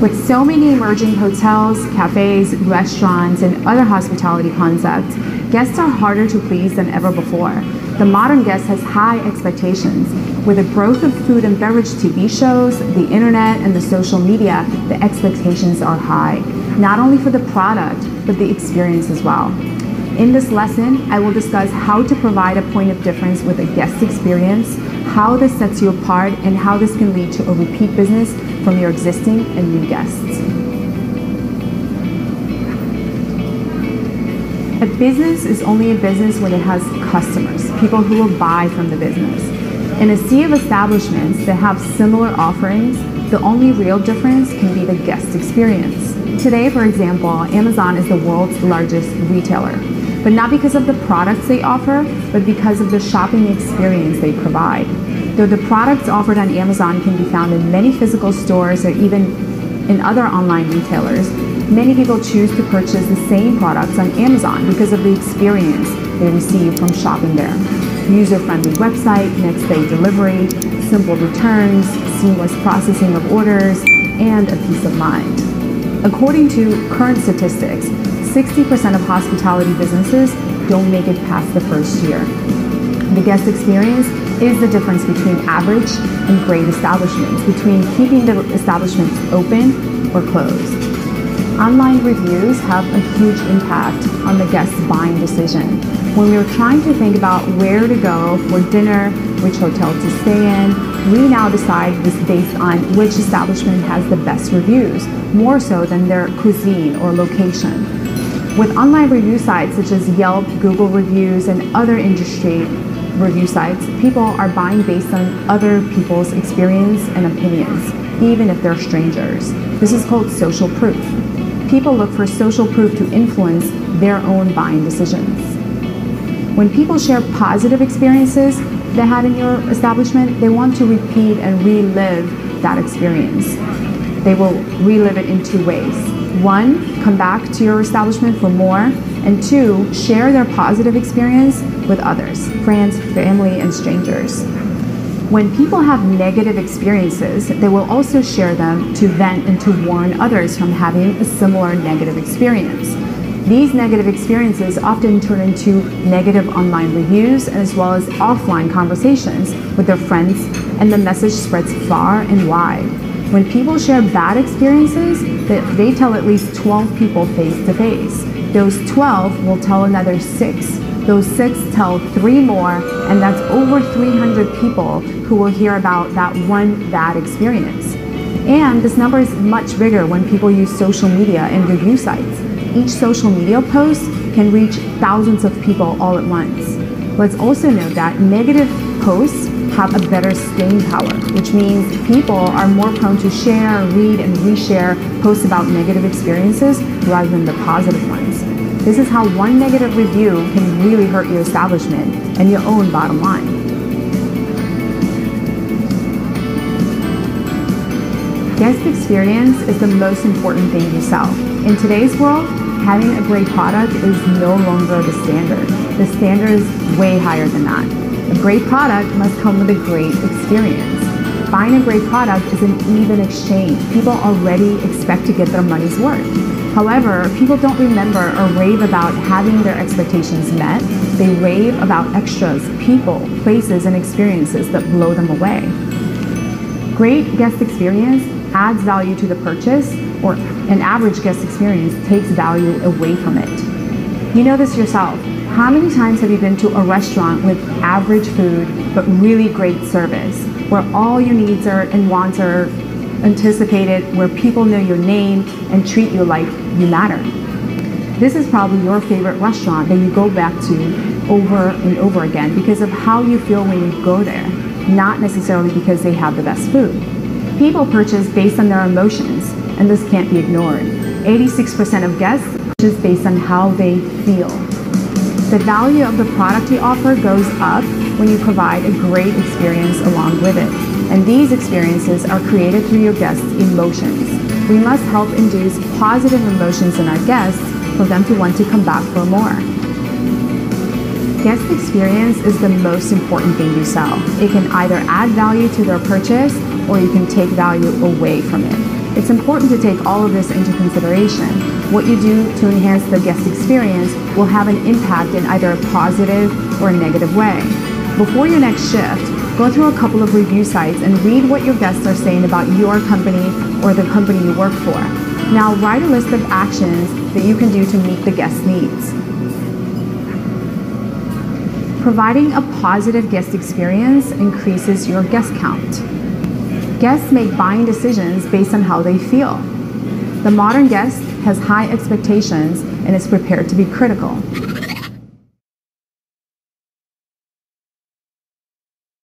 With so many emerging hotels, cafes, restaurants, and other hospitality concepts, guests are harder to please than ever before. The modern guest has high expectations. With the growth of food and beverage TV shows, the internet, and the social media, the expectations are high, not only for the product, but the experience as well. In this lesson, I will discuss how to provide a point of difference with a guest experience, how this sets you apart, and how this can lead to a repeat business from your existing and new guests. A business is only a business when it has customers, people who will buy from the business. In a sea of establishments that have similar offerings, the only real difference can be the guest experience. Today, for example, Amazon is the world's largest retailer, but not because of the products they offer, but because of the shopping experience they provide. Though the products offered on Amazon can be found in many physical stores or even in other online retailers, many people choose to purchase the same products on Amazon because of the experience they receive from shopping there. User-friendly website, next-day delivery, simple returns, seamless processing of orders, and a peace of mind. According to current statistics, 60% of hospitality businesses don't make it past the first year. The guest experience is the difference between average and great establishments, between keeping the establishments open or closed. Online reviews have a huge impact on the guest's buying decision. When we are trying to think about where to go for dinner, which hotel to stay in, we now decide this based on which establishment has the best reviews, more so than their cuisine or location. With online review sites such as Yelp, Google Reviews, and other industry review sites, people are buying based on other people's experience and opinions, even if they're strangers. This is called social proof people look for social proof to influence their own buying decisions. When people share positive experiences they had in your establishment, they want to repeat and relive that experience. They will relive it in two ways. One, come back to your establishment for more, and two, share their positive experience with others, friends, family, and strangers. When people have negative experiences, they will also share them to vent and to warn others from having a similar negative experience. These negative experiences often turn into negative online reviews as well as offline conversations with their friends, and the message spreads far and wide. When people share bad experiences, they tell at least 12 people face to face. Those 12 will tell another six those six tell three more, and that's over 300 people who will hear about that one bad experience. And this number is much bigger when people use social media and review sites. Each social media post can reach thousands of people all at once. Let's also note that negative posts have a better staying power, which means people are more prone to share, read, and reshare posts about negative experiences rather than the positive ones. This is how one negative review can really hurt your establishment and your own bottom line. Guest experience is the most important thing you sell. In today's world, having a great product is no longer the standard. The standard is way higher than that. A great product must come with a great experience. Buying a great product is an even exchange. People already expect to get their money's worth. However, people don't remember or rave about having their expectations met. They rave about extras, people, places, and experiences that blow them away. Great guest experience adds value to the purchase, or an average guest experience takes value away from it. You know this yourself. How many times have you been to a restaurant with average food but really great service, where all your needs are and wants are anticipated, where people know your name and treat you like you matter. This is probably your favorite restaurant that you go back to over and over again because of how you feel when you go there, not necessarily because they have the best food. People purchase based on their emotions, and this can't be ignored. 86% of guests purchase based on how they feel. The value of the product you offer goes up when you provide a great experience along with it. And these experiences are created through your guests' emotions. We must help induce positive emotions in our guests for them to want to come back for more. Guest experience is the most important thing you sell. It can either add value to their purchase or you can take value away from it. It's important to take all of this into consideration. What you do to enhance the guest experience will have an impact in either a positive or a negative way. Before your next shift, go through a couple of review sites and read what your guests are saying about your company or the company you work for. Now write a list of actions that you can do to meet the guest needs. Providing a positive guest experience increases your guest count. Guests make buying decisions based on how they feel. The modern guest has high expectations and is prepared to be critical.